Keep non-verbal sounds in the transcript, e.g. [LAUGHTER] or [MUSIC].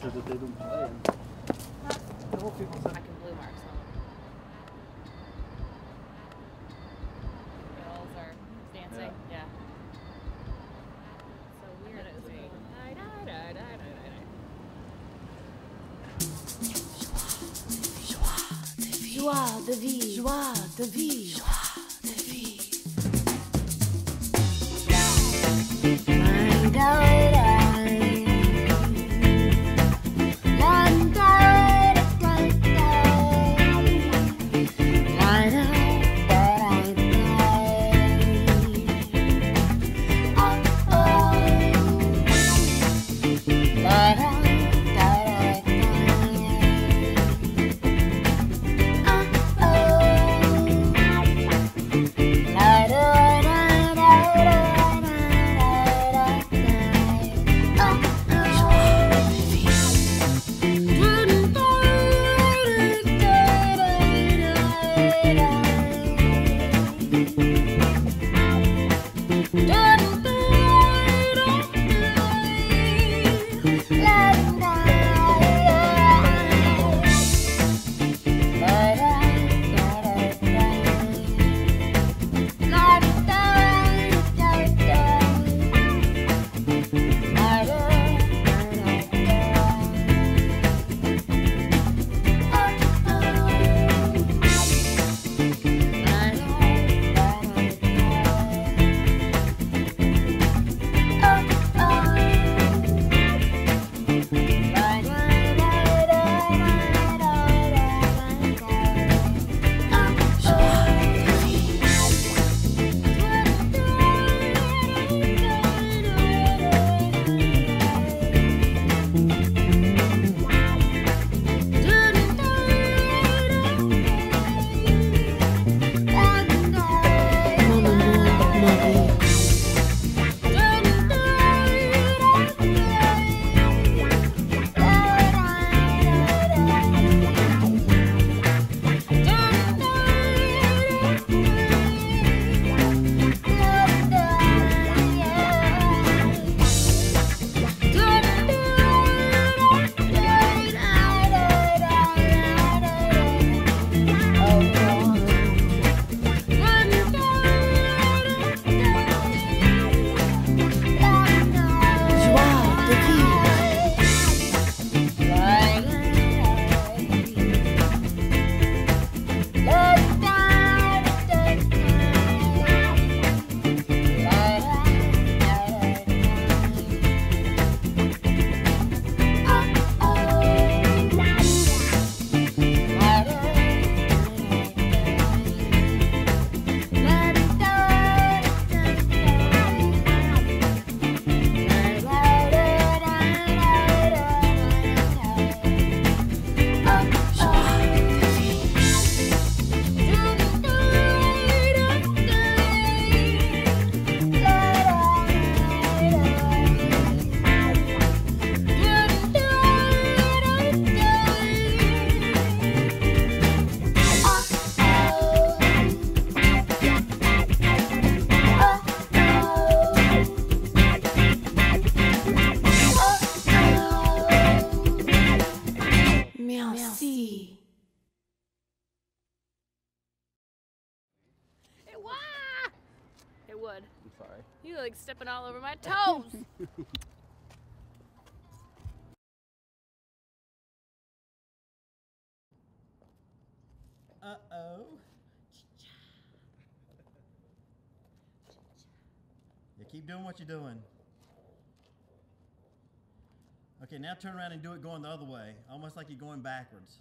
said that they've been playing. Couple people said Black and blue marks on them. Girls are dancing. Yeah. So. Joie de vivre. Joie de vivre. Joie it would. I'm sorry. You like stepping all over my toes. [LAUGHS] Uh oh. Yeah, keep doing what you're doing. Okay, now turn around and do it going the other way, almost like you're going backwards.